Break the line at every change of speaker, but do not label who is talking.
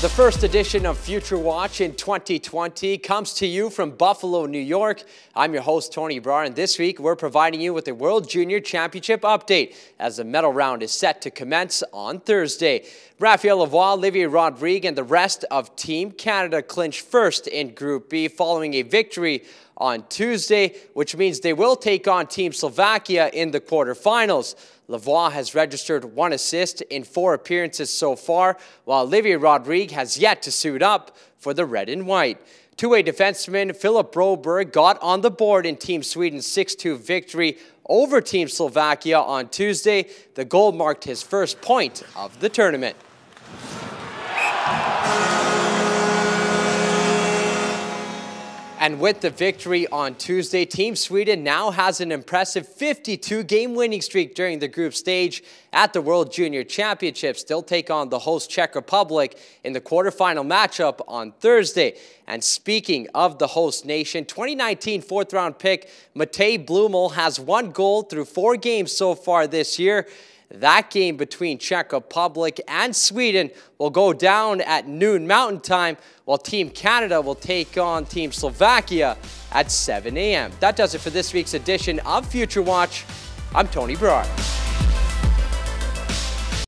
The first edition of Future Watch in 2020 comes to you from Buffalo, New York. I'm your host, Tony Brar, and this week we're providing you with a World Junior Championship update as the medal round is set to commence on Thursday. Raphael Lavoie, Olivier Rodrigue, and the rest of Team Canada clinched first in Group B following a victory on Tuesday, which means they will take on Team Slovakia in the quarterfinals. Lavoie has registered one assist in four appearances so far, while Olivier Rodrigue has yet to suit up for the red and white. Two-way defenseman Philip Broberg got on the board in Team Sweden's 6-2 victory over Team Slovakia on Tuesday. The goal marked his first point of the tournament. And with the victory on Tuesday, Team Sweden now has an impressive 52-game winning streak during the group stage at the World Junior Championships. They'll take on the host Czech Republic in the quarterfinal matchup on Thursday. And speaking of the host nation, 2019 fourth-round pick Matej Blumel has one goal through four games so far this year. That game between Czech Republic and Sweden will go down at noon Mountain Time, while Team Canada will take on Team Slovakia at 7 a.m. That does it for this week's edition of Future Watch. I'm Tony Brar.